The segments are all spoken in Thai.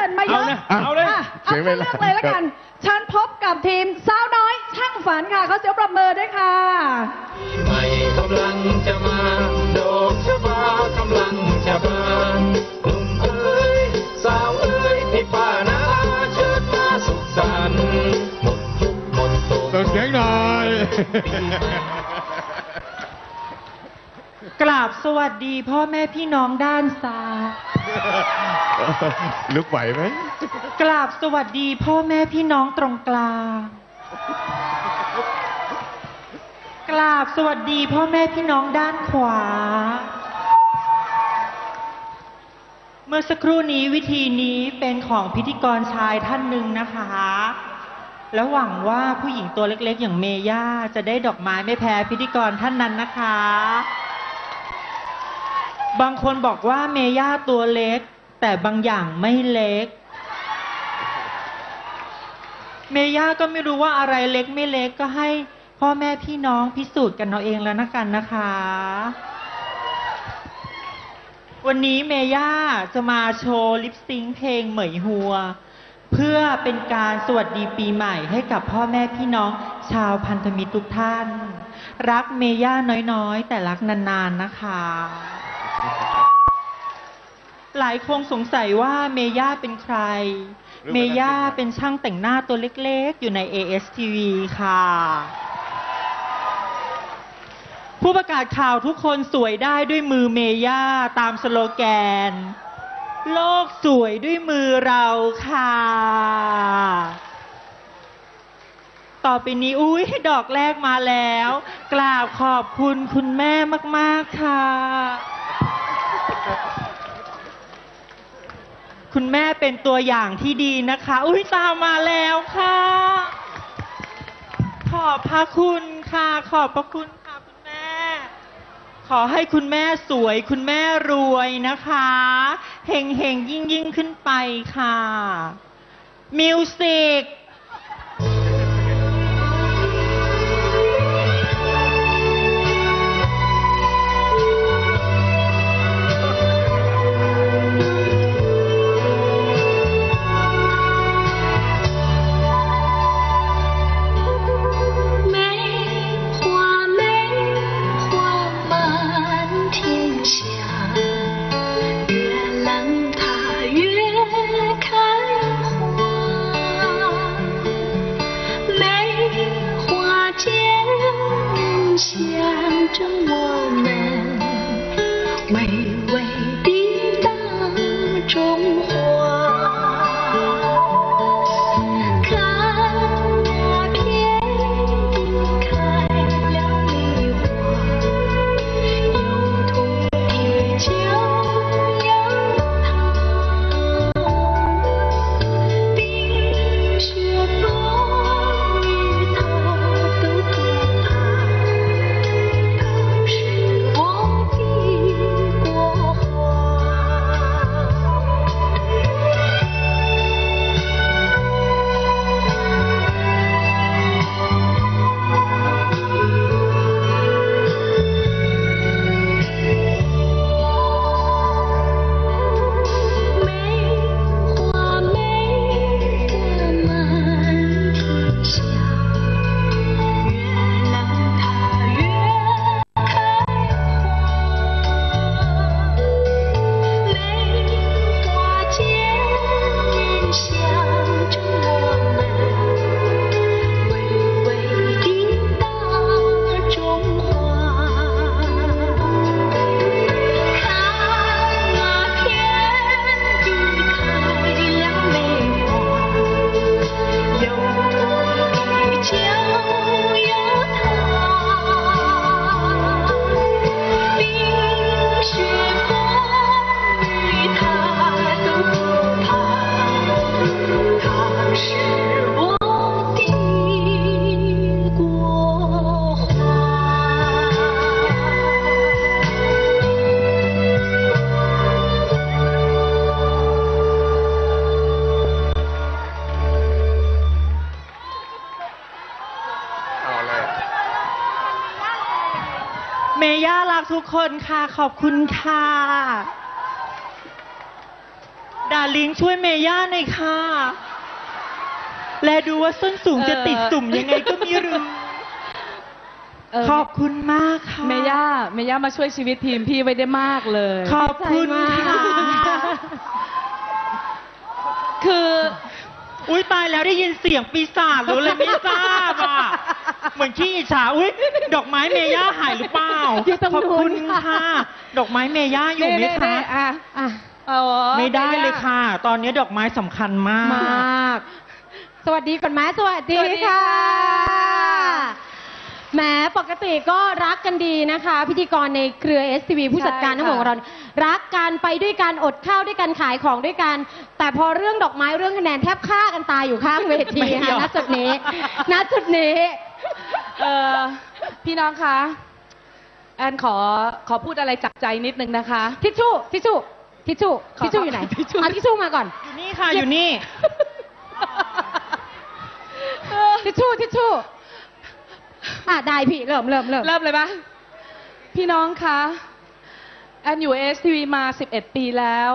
เกินมาเยอะเอานะเอาเลยะเอาเสียเวเลืลาอกเลยแล้วกันฉันพบกับทีมสาวน้อยช่างฝันค่ะเขาเสียงปรบมือด้วยค่ะ ใหม่กำลังจะมา ดอกชะบากำลังจะบานหนุ่มเอ้ย สาวเอ้ยพี่ป้านาอาเชิญมาสุขสันต์หมดทุกข์หมดโศกตัวเสียงหน่อย กราบสวัสดีพ่อแม่พี่น้องด้านซ้าย ลุกไหวไหม กราบสวัสดีพ่อแม่พี่น้องตรงกลาง กราบสวัสดีพ่อแม่พี่น้องด้านขวา เมื่อสักครู่นี้วิธีนี้เป็นของพิธีกรชายท่านหนึ่งนะคะ แล้วหวังว่าผู้หญิงตัวเล็กๆ อย่างเมย่าจะได้ดอกไม้ไม่แพ้พิธีกรท่านนั้นนะคะ บางคนบอกว่าเมย่าตัวเล็ก แต่บางอย่างไม่เล็ก เมย่าก็ไม่รู้ว่าอะไรเล็กไม่เล็กก็ให้พ่อแม่พี่น้องพิสูจน์กันเอาเองแล้วนะกันนะคะ วันนี้เมย่าจะมาโชว์ลิปซิงค์เพลงเหมยหัว เพื่อเป็นการสวัสดีปีใหม่ให้กับพ่อแม่พี่น้องชาวพันธมิตรทุกท่าน รักเมย่าน้อยๆ แต่รักนานๆนะคะ หลายคงสงสัยว่าเมย่าเป็นใคร เมย่าเป็นช่างแต่งหน้าตัวเล็กๆ อยู่ใน ASTV ค่ะ ผู้ประกาศข่าวทุกคนสวยได้ด้วยมือเมย่าตามสโลแกน โลกสวยด้วยมือเราค่ะ ต่อไปนี้อุ้ยดอกแรกมาแล้ว กราบขอบคุณคุณแม่มาก ๆ ค่ะ คุณแม่เป็นตัวอย่างที่ดีนะคะ อุ้ยตามมาแล้วค่ะ ขอบพระคุณค่ะ ขอบพระคุณค่ะคุณแม่ ขอให้คุณแม่สวย คุณแม่รวยนะคะเฮงเฮงยิ่งยิ่งขึ้นไปค่ะมิวสิก 中。 คนค่ะขอบคุณค่ะดาลิงช่วยเมย่าหน่อยค่ะ แลดูว่าส้นสูงจะติดสุ่มยังไงก็ไม่รู้เออขอบคุณมากค่ะเมย่าเมย่ามาช่วยชีวิตทีมพี่ไว้ได้มากเลย ขอบคุณค่ะคือ อุ้ยตายแล้วได้ยินเสียงปีศาจหรืออะไรไม่ทราบอะ เหมือนขี้อิจฉาอุ้ยดอกไม้เมย่าหายหรือเปล่าอยู่ตรงขอบนู้คุนณค่ะ ค่ะ ดอกไม้เมย่าอยู่ไหมเน่คะๆๆอะอะเอาไม่ได้เลยค่ะ ตอนนี้ดอกไม้สำคัญมาก มาก สวัสดีก่อนไหมสวัสดีสวัสดีค่ะ ค่ะ แหมปกติก็รักกันดีนะคะ พิธีกรในเครือ STV ผู้จัดการทั้งหมดของเรา รักกันไปด้วยกันอดข้าวด้วยกันขายของด้วยกัน แต่พอเรื่องดอกไม้เรื่องคะแนนแทบฆ่ากันตายอยู่ข้างเวทีไม่ยอค่ะมณจุดนี้ณจุดนี้เออพี่น้องคะ แอนขอขอพูดอะไรจากใจนิดนึงนะคะ ทิชชู่ทิชชู่ทิชชู่ขอทิชชู่อยู่ไหนทิชชู่เอาทิชชู่มาก่อนอยู่นี่ค่ะอยู่นี่ทิชชู่ทิชชู่ อะได้พี่เริ่มเริ่มเริ่มเริ่มเลยปะพี่น้องคะแอนอยู่เอสทีวีมา 11 ปีแล้ว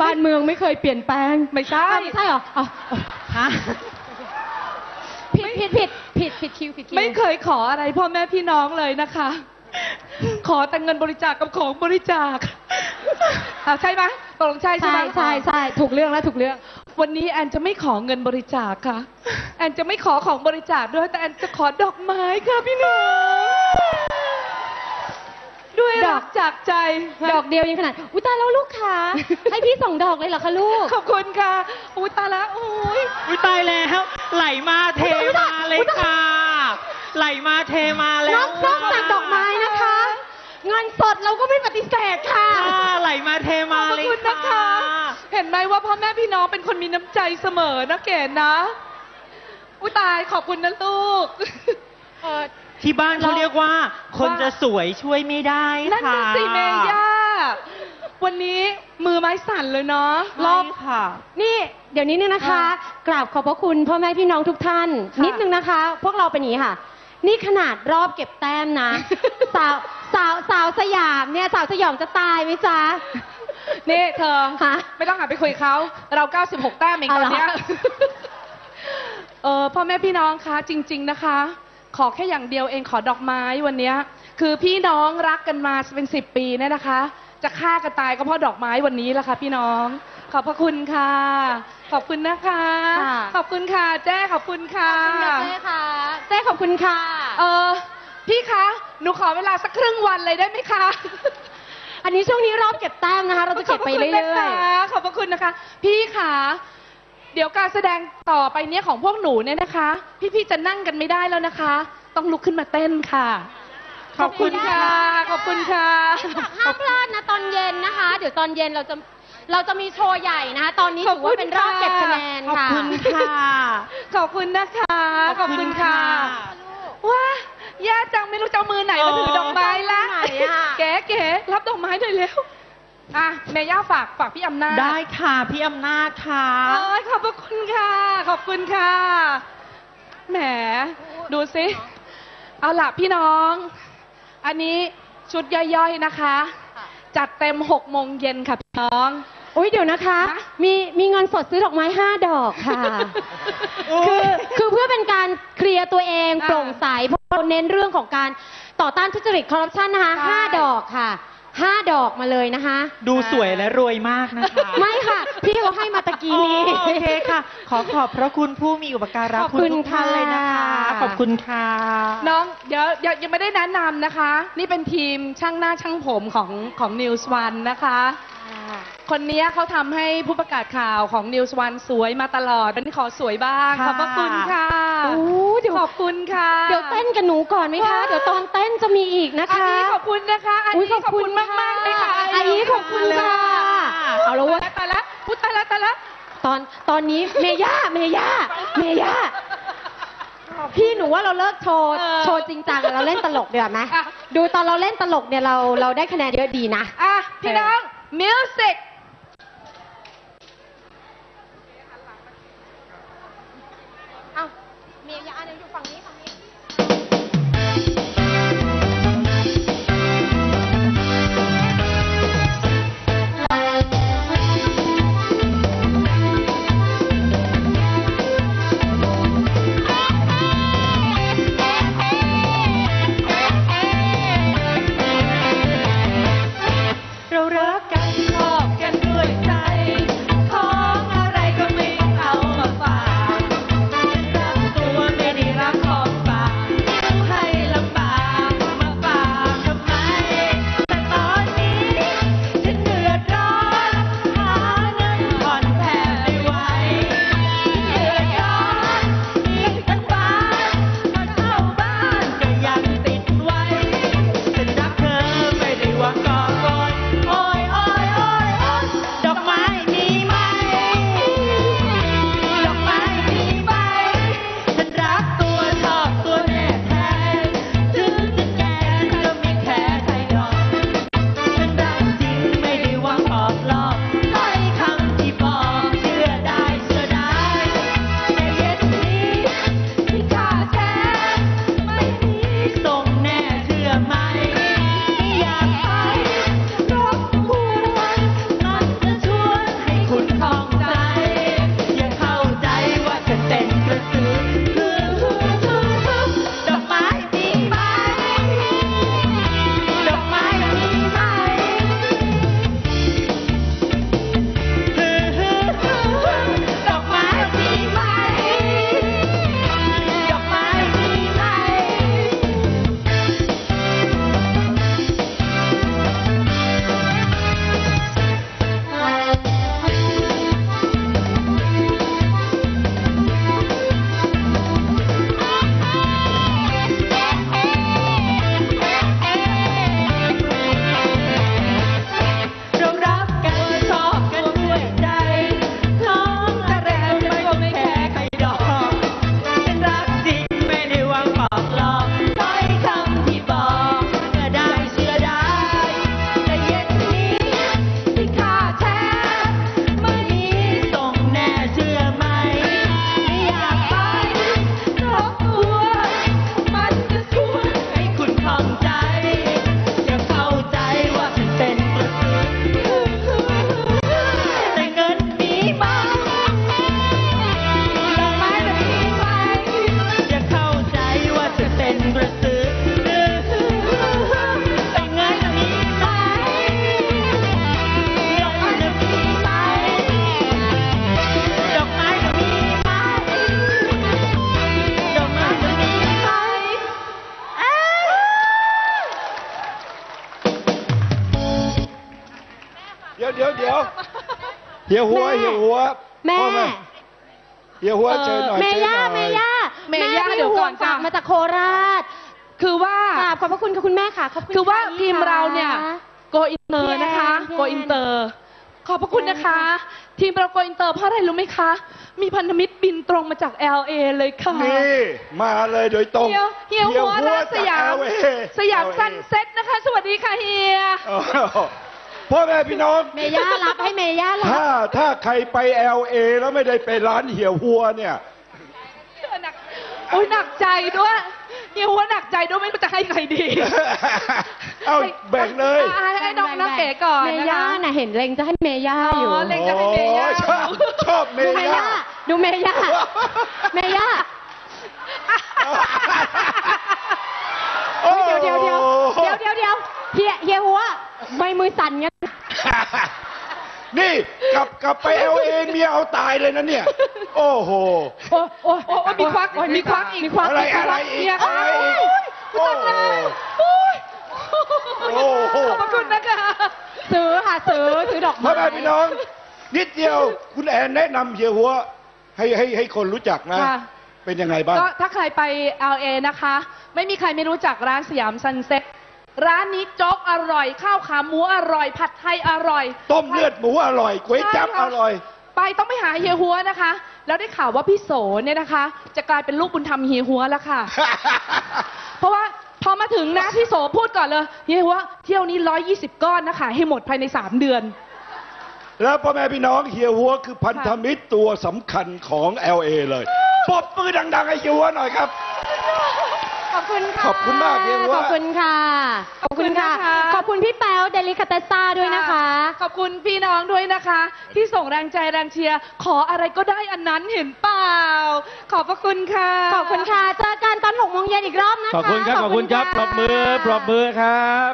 บ้านเมืองไม่เคยเปลี่ยนแปลงไม่ใช่อ้าวไม่ใช่เหรออ๋อฮะผิดผิดผิดผิดผิดคิวผิดคิวไม่เคยขออะไรพ่อแม่พี่น้องเลยนะคะ ขอแต่เงินบริจาคกับของบริจาคอ่าใช่ไหมตกลงใช่ใช่ใช่ไหมใช่ใช่ถูกเรื่องแล้วถูกเรื่อง วันนี้แอนจะไม่ขอเงินบริจาคค่ะ แอนจะไม่ขอของบริจาคด้วย แต่แอนจะขอดอกไม้ค่ะพี่น้องด้วยดรัอกกจากใจ ดอกเดียวยังขนาด อุ้ยตายแล้วลูกค้า ให้พี่ส่งดอกเลยเหรอคะลูกขอบคุณค่ะอุ้ยตายละอุ้ย อุ้ยตายแล้ว ไหลมาเทมาเลยค่ะ ไหลมาเทมาแล้นวอกนอกจากดอกไม้นะคะ เงินสดเราก็ไม่ปฏิเสธค่ะ ค่ะไหลมาเท ว่าพ่อแม่พี่น้องเป็นคนมีน้ำใจเสมอนะเกดนะอุ้ยตายขอบคุณนะลูก เออ ที่บ้านเขาเรียกว่า คนจะสวยช่วยไม่ได้นั่นค่ะน่ะสิเมย่า วันนี้มือไม้สั่นเลยเนาะรอบค่ะ นี่เดี๋ยวนี้เนี่ยนะคะกราบขอบพระคุณพ่อแม่พี่น้องทุกท่าน ค่ะนิดนึงนะคะ พวกเราเป็นอย่างนี้ค่ะ นี่ขนาดรอบเก็บแต้มนะ สาวสาวสาวสยามเนี่ยสาวสยองจะตายไหมจ๊ะ นี่เธอฮะไม่ต้องหันไปคุยกับเขาเรา 96 แต้มเองเอาตเหรออนเนี้ยเออพ่อแม่พี่น้องคะจริง ๆนะคะ ขอแค่อย่างเดียวเองขอดอกไม้วันเนี้ยคือพี่น้องรักกันมาเป็นสิบปีเนี่ยนะคะ จะฆ่ากันตายก็เพราะดอกไม้วันนี้แหละค่ะพี่น้อง ขอบพระคุณค่ะ ขอบคุณนะคะ ค่ะ ขอบคุณค่ะแจ้ขอบคุณค่ะเจ๊ค่ะเจ๊ขอบคุณค่ะ เออพี่คะ หนูขอเวลาสักครึ่งวันเลยได้ไหมคะ อันนี้ช่วงนี้รอบเก็บแต้มนะคะ เราจะเก็บไปเรื่อยๆ ขอบพระคุณนะคะ พี่คะเดี๋ยวการแสดงต่อไปเนี้ยของพวกหนูเนี่ยนะคะ พี่ๆจะนั่งกันไม่ได้แล้วนะคะ ต้องลุกขึ้นมาเต้นค่ะ ขอบคุณค่ะ ขอบคุณค่ะๆห้ามพลาดนะตอนเย็นนะคะ เดี๋ยวตอนเย็นเราจะเราจะมีโชว์ใหญ่นะคะ ตอนนี้ถือว่าเป็นรอบเก็บคะแนนขอบค่ะ คุณค่ะ ขอบคุณนะคะขขออบบคุคุณณค่ะค่ะ ว้าย่าจังไม่รู้จะเอามือไหนมาถือดอกไม้ละ ไหนอะ เก๋ๆ รับดอกไม้หน่อยเร็วอะเมย่าฝากฝากพี่อำนาจได้ค่ะ พี่อำนาจค่ะโอ้ยขอบพระคุณค่ะ ขอบคุณค่ะ แหม ดูสิเอาล่ะพี่น้อง อันนี้ชุดย่อยๆนะคะ จัดเต็มหกโมงเย็นค่ะพี่น้องอุ้ยเดี๋ยวนะคะฮะมีมีเงินสดซื้อดอกไม้5ดอกค่ะ คือคือเพื่อเป็นการเคลียร์ตัวเองอ่าโปร่งใสเพราะเราเน้นเรื่องของการต่อต้านทุจริตคอร์รัปชันนะคะใช่ห้าดอกค่ะ ห้าดอกมาเลยนะคะ ดูสวยและรวยมากนะคะ ไม่ค่ะ พี่เขาให้มาตะกี้อ๋อนี้ โอเคค่ะ ขอขอบพระคุณผู้มีอุปการะขอบคุคุณณทุกท่านเลยนะคะค่ะขอบคุณค่ะ น้องเดี๋ยวยังยังไม่ได้แนะนำนะคะ นี่เป็นทีมช่างหน้าช่างผมของของ News One นะคะ คนนี้เขาทำให้ผู้ประกาศข่าวของ News One สวยมาตลอดวันนี้ขอสวยบ้างค่ะขอบพระคุณค่ะโอ้เดี๋ยวขอบคุณค่ะ เดี๋ยวเต้นกับหนูก่อนไหมคะว้าวเดี๋ยวตอนเต้นจะมีอีกนะอันคะนี้ขอบคุณนะคะ อันอุ๊ยนี้ขอบคุณมากมากๆเลยค่ะ อันนี้ขอบคุณค่ะ เอาแล้วเว่าตายละพูดตายละตายละ ตอนตอนนี้เมย่าเมย่าเมย่าพี่หนูว่าเราเลิกโชว์เออโชว์จริงจังเราเล่นตลกดีกว่าไหมอะดูตอนเราเล่นตลกเนี่ยเราเราได้คะแนนเยอะดีนะ อะพี่น้อง มิ เฮียหัวเฮียหัวแม่ พ่อเฮียหัวเชิญหน่อยเมเชิญหย่าน่อยเมย่าเมย่าแม่เดี๋ยวก่อนฝากจ้ะมาจากโคราชคือว่ากราบขอบพระคุณค่ะคุณแม่ค่ะขอบคุณคือว่าะทีมเราเนี่ยโกอินเตอร์นะคะ พี่แอน โกอินเตอร์ ขอบพระคุณนะคะ ทีมเราโกอินเตอร์เพราะอะไรรู้ไหมคะ มีพันธมิตรบินตรงมาจาก LA เลยค่ะ นี่มาเลยโดยตรงเฮียเฮียหัวร้านสยาม จาก LA สยามซันเซ็ตนะคะ สวัสดีค่ะเฮีย โอ้โห พ่อแม่พี่น้องเมย่ารับให้เมย่ารับถ้าถ้าใครไป LA แล้วไม่ได้ไปร้านเหี่ยวหัวเนี่ยหนักโอ้ยหนักใจด้วยเฮียหัวหนักใจด้วยไม่รู้จะให้ใครดี เอาแบ่งเลยอะให้น้องน้องเก๋ก่อนเมนะคะย่าน่ะเห็นเล็งจะให้เมย่าอยู่อ๋อเล็ง จะให้เมย่า โอ้ชอบชอบเมดูเมย่าย่าดูเมย่าเมย่า โอ้ เดี๋ยวเดี๋ยวเดี๋ยวเดี๋ยวเดี๋ยวเดี๋ยวเฮียเฮียหัว ใบมือสั่นงั้นนี่กลับกลับไป LA เมียเอาตายเลยนะเนี่ย โอ้โห โอ้โอ้โอ้โอ้มีควักมีควักอีกมีควักอะไรมีควักอะไรอีกเนี่ยอะไรอีกโอ้ยโอ้โอ้ยโอ้โห ขอบพระคุณนะคะซื้อค่ะซื้อซื้อดอกพ่อไม้แม่พี่น้อง นิดเดียวคุณแอนแนะนำเฮียหัว ให้ให้ให้คนรู้จักนะ ค่ะ เป็นยังไงบ้าง ก็ถ้าใครไป LA นะคะ ไม่มีใครไม่รู้จักร้าน Siam Sunset ร้านนี้โจ๊กอร่อย ข้าวขาหมูอร่อย ผัดไทยอร่อย ต้มเลือดหมูอร่อยก๋วยจั๊บใช่ค่ะอร่อย ไปต้องไปหาเฮียหัวนะคะ แล้วได้ข่าวว่าพี่โสเนี่ยนะคะ จะกลายเป็นลูกบุญธรรมเฮียหัวแล้วค่ะ เพราะว่าพอมาถึงนะพี่โสพูดก่อนเลยเฮียหัวเที่ยวนี้120ก้อนนะคะ ให้หมดภายใน3เดือน แล้วพ่อแม่พี่น้องเฮียหัวคือพันธมิตรตัวสำคัญของ LA เลยปรบมือดัง ๆ ให้เฮียหัวหน่อยครับข อบคุณค่ะ ขอบคุณมากเฮียหัวขอบคุณค่ะ ขอบคุณค่ะ ขอบคุณนะคะ ขอบคุณพี่แป๊วเดลิคาเตซ่าด้วยนะคะ ขอบคุณพี่น้องด้วยนะคะ ที่ส่งแรงใจแรงเชียร์ ขออะไรก็ได้อันนั้นเห็นเปล่า ขอบพระคุณค่ะ ขอบคุณค่ะ เจอกันตอนหกโมงเย็นอีกรอบนะคะขอบคุณครับ ขอบคุณครับ ปรบมือ ปรบมือครับ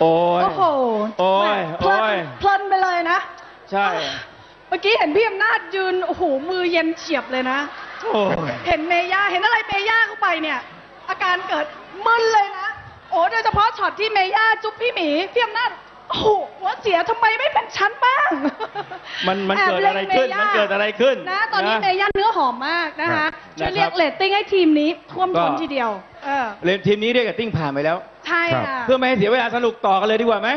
โอ้ย โอ้โหโอ้ยเพลิโอ้นยเพลินไปเลยนะ ใช่ เมื่อกี้เห็นพี่อำนาจยืน โอ้โห มือเย็นเฉียบเลยนะ โอ้ยเห็นเมย่าเห็นอะไรเมย่าเข้าไปเนี่ย อาการเกิดมึนเลยนะ โอ้โดยเฉพาะช็อตที่เมย่าจุ๊บพี่หมีพี่อำนาจโอ้โหหัวเสียทำไมไม่เป็นชั้นบ้างมันมันแบเกิดอะไรขึ้นล็งมันเกิดอะไรขึ้นนะ ตอนนี้นะเมย่าเนื้อหอมมากนะคะครับช่วยเรียกนะครับ เรตติ้งให้ทีมนี้ท่วมก็ท้นทีเดียว เออเล่นทีมนี้เรียกกับติ้งผ่านไปแล้ว ใช่ค่ะ เพื่อไม่ให้เสียเวลาสนุกต่อกันเลยดีกว่าไหม